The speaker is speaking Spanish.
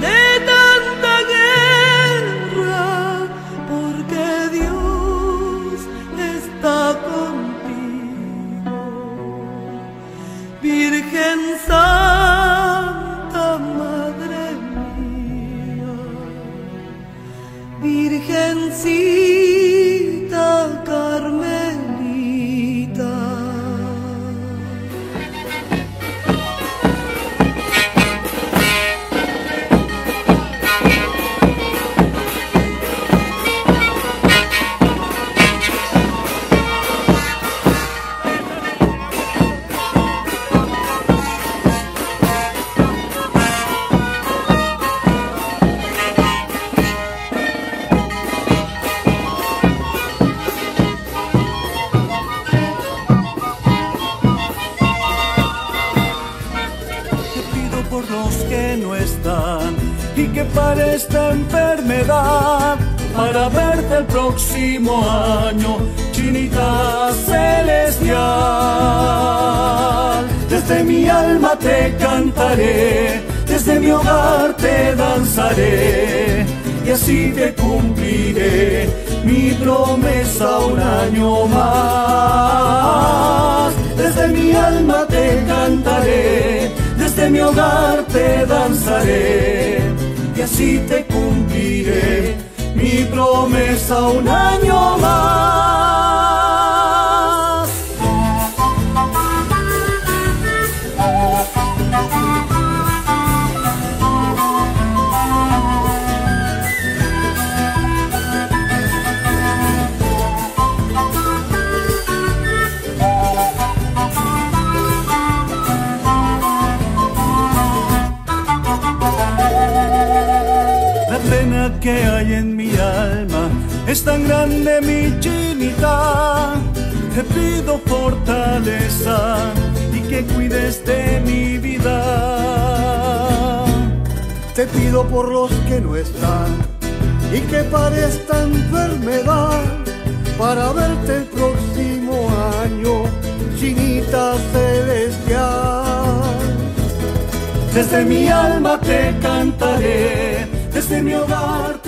de tanta guerra, porque Dios está contigo. Virgen Santa, Madre mía, Virgencita están y que para esta enfermedad, para verte el próximo año, chinita celestial. Desde mi alma te cantaré, desde mi hogar te danzaré y así te cumpliré mi promesa un año más. Desde mi alma te cantaré, desde mi hogar te y así te cumpliré mi promesa un año más. Que hay en mi alma es tan grande mi chinita. Te pido fortaleza y que cuides de mi vida. Te pido por los que no están y que para esta enfermedad, para verte el próximo año, chinita celestial. Desde mi alma te cantaré, desde mi hogar